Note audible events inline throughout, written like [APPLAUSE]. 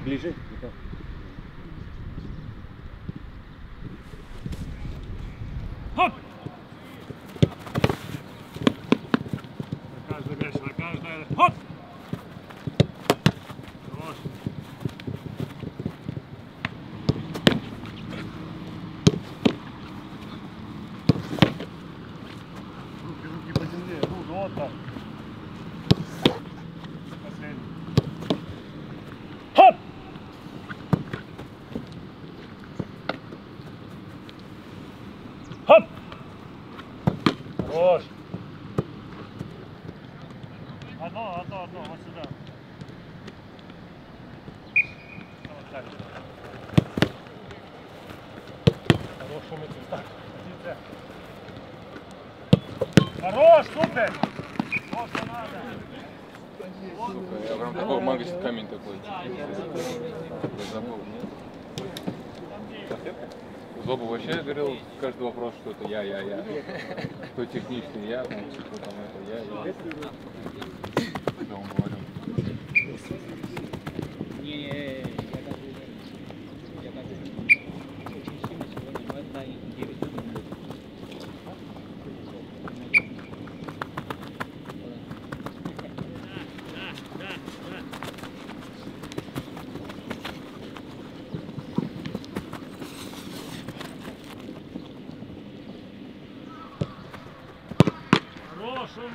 Поближе. Хоп! На каждый мяч, на каждое. Хоп! Хорош. Руки, руки по земле. Ну вот так. Последний. Хоп! Хоп! Хорош. Одно, одно, одно, вот сюда. Вот так. Хорош, умница. Так, позиция. Хорош, супер! Вот что надо. Я прям такой магазин камень такой. Забыл, нет? Зоба вообще говорил каждый вопрос, что это я, я, я. Кто техничный, я, кто там это, я, я.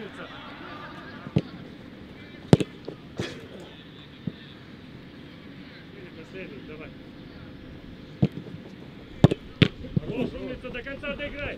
Хорош, умница. Или последний, давай. Хорош, умница, до конца доиграй.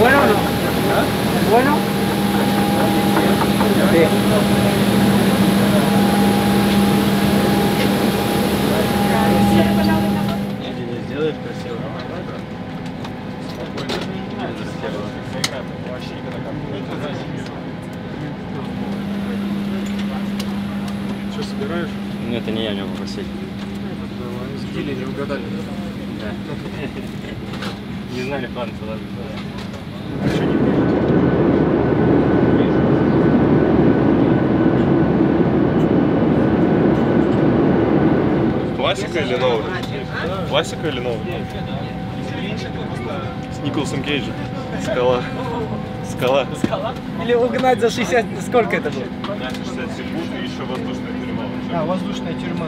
Bueno, no. Bueno. Sí. Собираешь? Ну, это не я меня попросили. Или не угадали. Да. [LAUGHS] Не знали план ладно. Классика или новый? Классика или новый? С Николасом Кейджем. Скала. Скала. Или угнать за 60, сколько это было? 60 секунд и еще воздушная тюрьма. А, воздушная тюрьма.